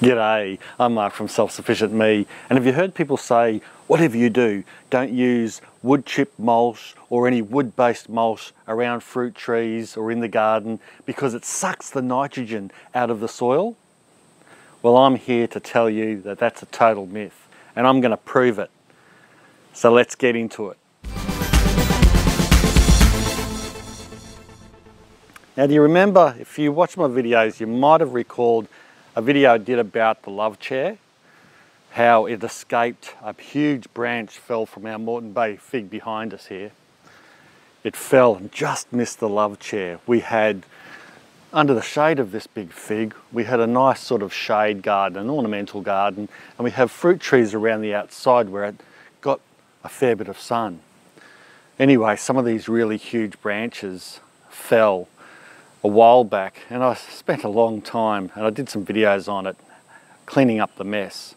G'day, I'm Mark from Self Sufficient Me and have you heard people say whatever you do don't use wood chip mulch or any wood based mulch around fruit trees or in the garden because it sucks the nitrogen out of the soil? Well I'm here to tell you that that's a total myth and I'm going to prove it. So let's get into it. Now do you remember if you watch my videos you might have recalled a video I did about the love chair, how it escaped, a huge branch fell from our Moreton Bay fig behind us here. It fell and just missed the love chair. We had, under the shade of this big fig, we had a nice sort of shade garden, an ornamental garden, and we have fruit trees around the outside where it got a fair bit of sun. Anyway, some of these really huge branches fell a while back and I spent a long time and I did some videos on it cleaning up the mess.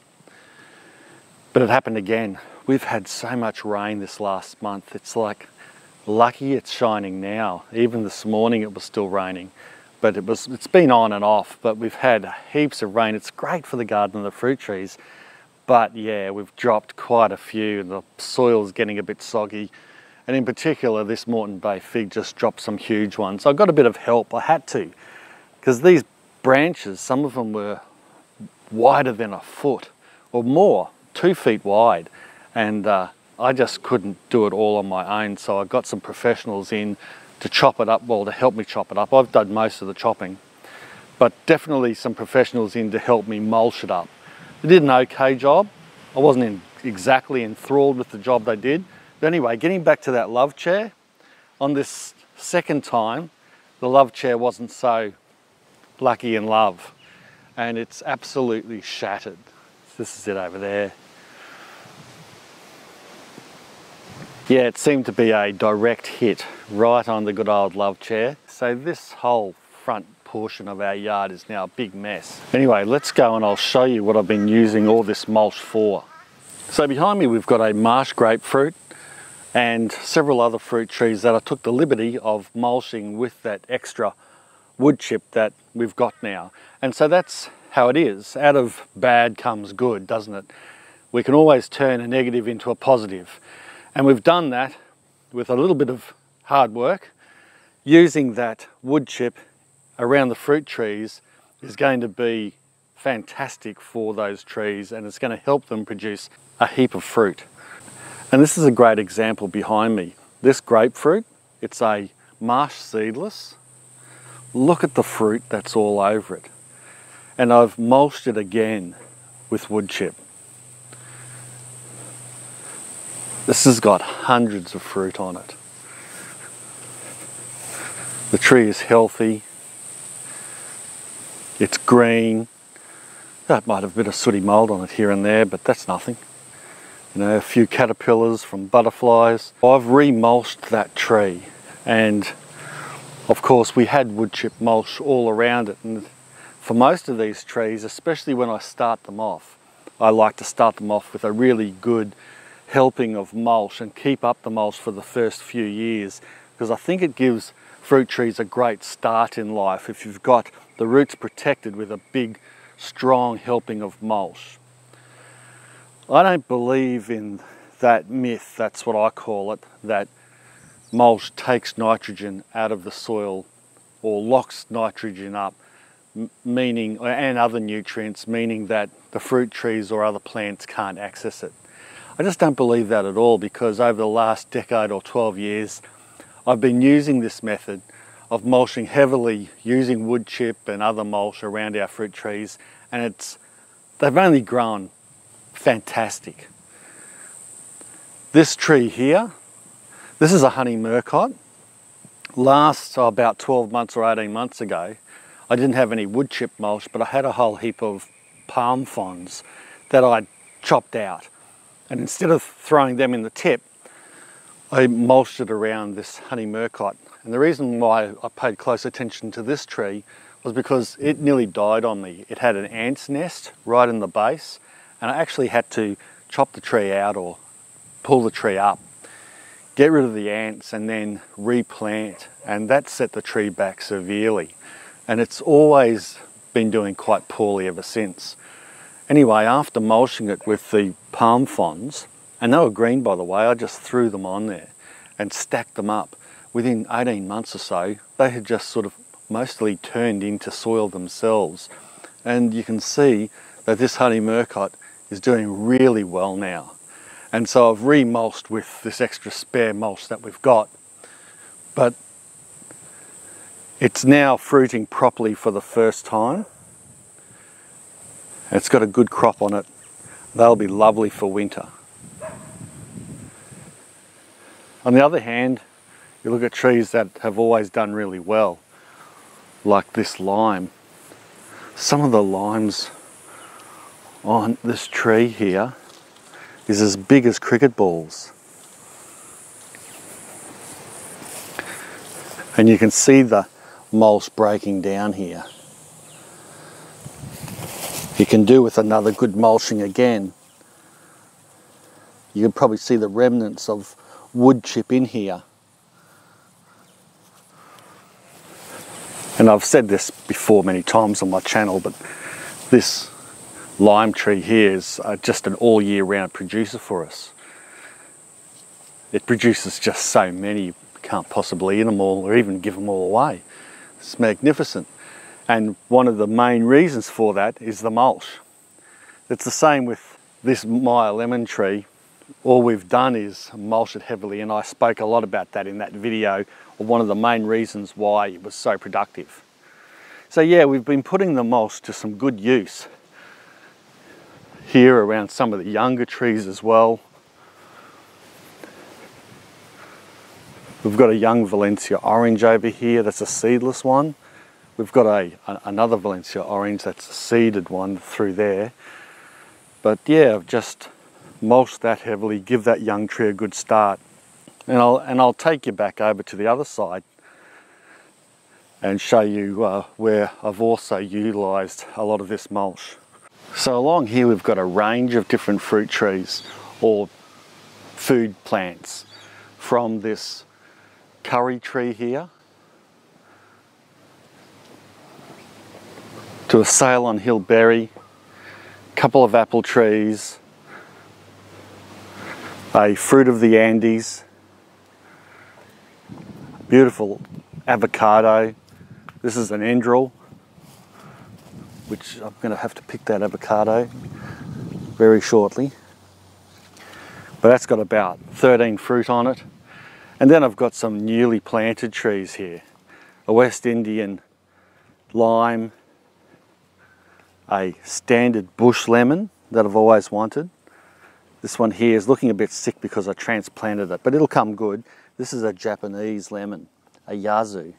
But it happened again. We've had so much rain this last month. It's like lucky it's shining now. Even this morning it was still raining. But it was it's been on and off, but we've had heaps of rain. It's great for the garden and the fruit trees. But yeah, we've dropped quite a few. The soil's getting a bit soggy and in particular this Moreton Bay fig just dropped some huge ones. I got a bit of help, I had to, because these branches, some of them were wider than a foot or more, two feet wide, and uh, I just couldn't do it all on my own, so I got some professionals in to chop it up, well, to help me chop it up. I've done most of the chopping, but definitely some professionals in to help me mulch it up. They did an okay job. I wasn't in, exactly enthralled with the job they did, but anyway, getting back to that love chair, on this second time, the love chair wasn't so lucky in love and it's absolutely shattered. This is it over there. Yeah, it seemed to be a direct hit right on the good old love chair. So this whole front portion of our yard is now a big mess. Anyway, let's go and I'll show you what I've been using all this mulch for. So behind me we've got a marsh grapefruit and several other fruit trees that I took the liberty of mulching with that extra wood chip that we've got now. And so that's how it is. Out of bad comes good, doesn't it? We can always turn a negative into a positive. And we've done that with a little bit of hard work. Using that wood chip around the fruit trees is going to be fantastic for those trees and it's going to help them produce a heap of fruit. And this is a great example behind me. This grapefruit, it's a marsh seedless. Look at the fruit that's all over it. And I've mulched it again with wood chip. This has got hundreds of fruit on it. The tree is healthy. It's green. That might have a bit of sooty mould on it here and there, but that's nothing you know, a few caterpillars from butterflies. I've remulched that tree and of course we had wood chip mulch all around it and for most of these trees, especially when I start them off, I like to start them off with a really good helping of mulch and keep up the mulch for the first few years because I think it gives fruit trees a great start in life if you've got the roots protected with a big strong helping of mulch. I don't believe in that myth, that's what I call it, that mulch takes nitrogen out of the soil or locks nitrogen up, meaning, and other nutrients, meaning that the fruit trees or other plants can't access it. I just don't believe that at all because over the last decade or 12 years, I've been using this method of mulching heavily using wood chip and other mulch around our fruit trees and it's they've only grown fantastic. This tree here, this is a honey murcott. Last oh, about 12 months or 18 months ago, I didn't have any wood chip mulch, but I had a whole heap of palm fronds that I chopped out. And instead of throwing them in the tip, I mulched it around this honey murcott. And the reason why I paid close attention to this tree was because it nearly died on me. It had an ant's nest right in the base and I actually had to chop the tree out or pull the tree up, get rid of the ants and then replant and that set the tree back severely. And it's always been doing quite poorly ever since. Anyway, after mulching it with the palm fronds, and they were green by the way, I just threw them on there and stacked them up. Within 18 months or so, they had just sort of mostly turned into soil themselves. And you can see that this honey murcott is doing really well now. And so I've remulched with this extra spare mulch that we've got. But it's now fruiting properly for the first time. It's got a good crop on it. They'll be lovely for winter. On the other hand, you look at trees that have always done really well, like this lime. Some of the limes on this tree here is as big as cricket balls. And you can see the mulch breaking down here. You can do with another good mulching again. You can probably see the remnants of wood chip in here. And I've said this before many times on my channel, but this lime tree here is uh, just an all year round producer for us. It produces just so many, you can't possibly eat them all or even give them all away. It's magnificent. And one of the main reasons for that is the mulch. It's the same with this Meyer lemon tree. All we've done is mulch it heavily and I spoke a lot about that in that video one of the main reasons why it was so productive. So yeah, we've been putting the mulch to some good use here around some of the younger trees as well. We've got a young Valencia orange over here, that's a seedless one. We've got a, a, another Valencia orange that's a seeded one through there. But yeah, I've just mulched that heavily, give that young tree a good start. And I'll, and I'll take you back over to the other side and show you uh, where I've also utilised a lot of this mulch. So along here we've got a range of different fruit trees or food plants from this curry tree here to a Ceylon hill berry, a couple of apple trees, a fruit of the Andes, beautiful avocado. This is an Endrell which I'm going to have to pick that avocado very shortly. But that's got about 13 fruit on it. And then I've got some newly planted trees here. A West Indian lime, a standard bush lemon that I've always wanted. This one here is looking a bit sick because I transplanted it, but it'll come good. This is a Japanese lemon, a Yuzu.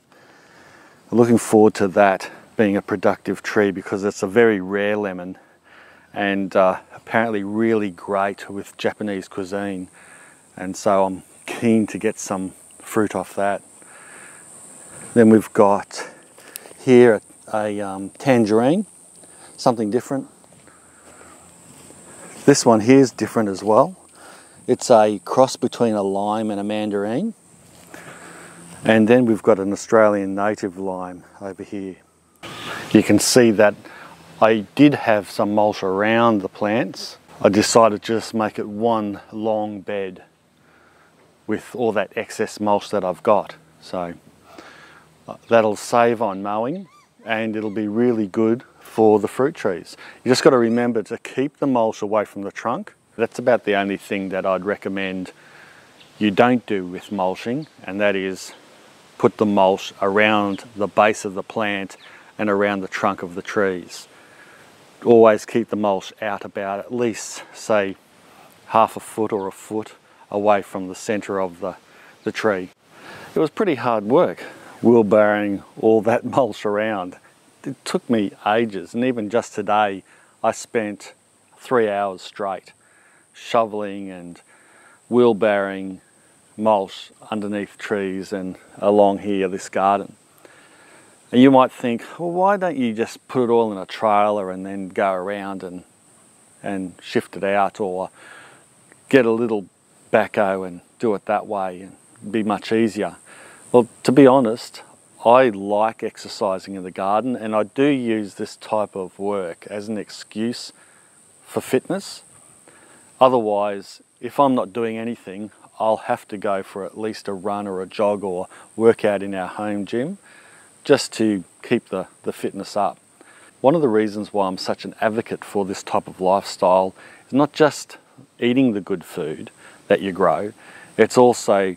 I'm looking forward to that being a productive tree because it's a very rare lemon and uh, apparently really great with Japanese cuisine. And so I'm keen to get some fruit off that. Then we've got here a um, tangerine, something different. This one here is different as well. It's a cross between a lime and a mandarin. And then we've got an Australian native lime over here you can see that I did have some mulch around the plants. I decided to just make it one long bed with all that excess mulch that I've got. So uh, that'll save on mowing and it'll be really good for the fruit trees. You just got to remember to keep the mulch away from the trunk. That's about the only thing that I'd recommend you don't do with mulching and that is put the mulch around the base of the plant and around the trunk of the trees. Always keep the mulch out about at least, say, half a foot or a foot away from the centre of the, the tree. It was pretty hard work wheelbarrowing all that mulch around. It took me ages and even just today I spent three hours straight shoveling and wheelbarrowing mulch underneath trees and along here this garden. And you might think, well, why don't you just put it all in a trailer and then go around and, and shift it out or get a little backhoe and do it that way and be much easier. Well, to be honest, I like exercising in the garden and I do use this type of work as an excuse for fitness. Otherwise, if I'm not doing anything, I'll have to go for at least a run or a jog or work out in our home gym just to keep the, the fitness up. One of the reasons why I'm such an advocate for this type of lifestyle is not just eating the good food that you grow, it's also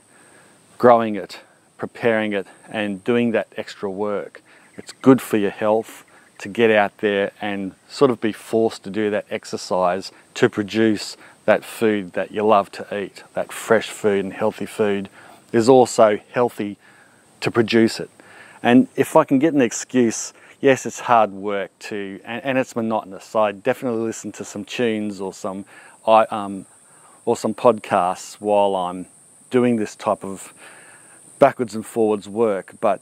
growing it preparing it and doing that extra work. It's good for your health to get out there and sort of be forced to do that exercise to produce that food that you love to eat. That fresh food and healthy food is also healthy to produce it. And if I can get an excuse, yes, it's hard work too, and, and it's monotonous. So I definitely listen to some tunes or some, um, or some podcasts while I'm doing this type of backwards and forwards work, but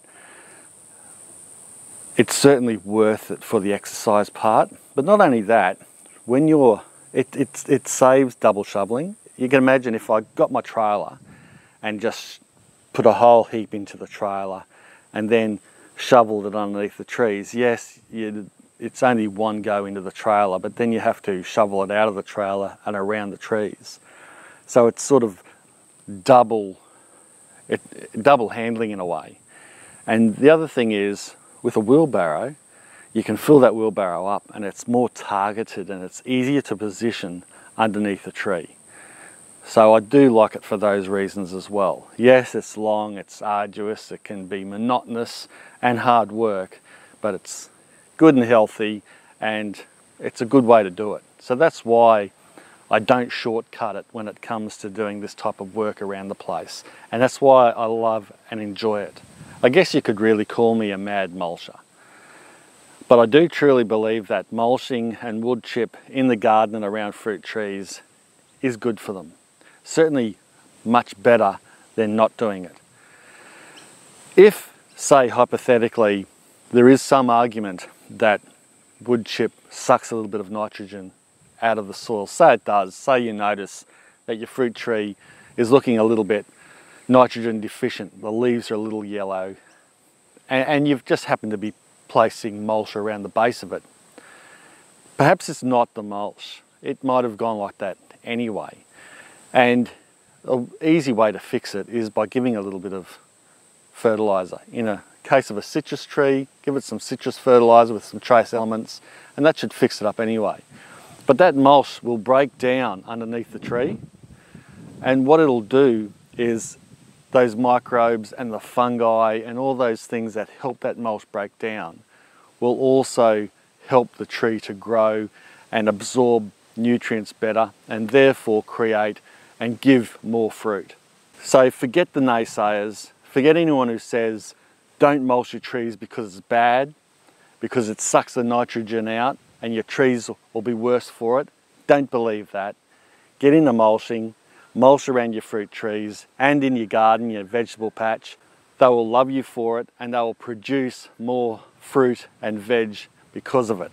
it's certainly worth it for the exercise part. But not only that, when you're, it, it, it saves double shoveling. You can imagine if I got my trailer and just put a whole heap into the trailer and then shoveled it underneath the trees. Yes, it's only one go into the trailer, but then you have to shovel it out of the trailer and around the trees. So it's sort of double it, double handling in a way. And the other thing is with a wheelbarrow, you can fill that wheelbarrow up and it's more targeted and it's easier to position underneath a tree. So I do like it for those reasons as well. Yes, it's long, it's arduous, it can be monotonous and hard work, but it's good and healthy and it's a good way to do it. So that's why I don't shortcut it when it comes to doing this type of work around the place. And that's why I love and enjoy it. I guess you could really call me a mad mulcher. But I do truly believe that mulching and wood chip in the garden and around fruit trees is good for them. Certainly much better than not doing it. If, say hypothetically, there is some argument that wood chip sucks a little bit of nitrogen out of the soil. Say it does, say you notice that your fruit tree is looking a little bit nitrogen deficient, the leaves are a little yellow, and, and you've just happened to be placing mulch around the base of it. Perhaps it's not the mulch, it might have gone like that anyway. And an easy way to fix it is by giving a little bit of fertilizer. In a case of a citrus tree, give it some citrus fertilizer with some trace elements, and that should fix it up anyway. But that mulch will break down underneath the tree and what it'll do is those microbes and the fungi and all those things that help that mulch break down will also help the tree to grow and absorb nutrients better and therefore create and give more fruit. So forget the naysayers, forget anyone who says don't mulch your trees because it's bad, because it sucks the nitrogen out and your trees will be worse for it. Don't believe that. Get into mulching, mulch around your fruit trees and in your garden, your vegetable patch. They will love you for it and they will produce more fruit and veg because of it.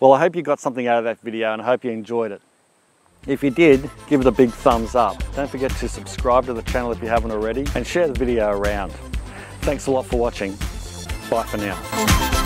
Well, I hope you got something out of that video and I hope you enjoyed it. If you did, give it a big thumbs up. Don't forget to subscribe to the channel if you haven't already and share the video around. Thanks a lot for watching. Bye for now.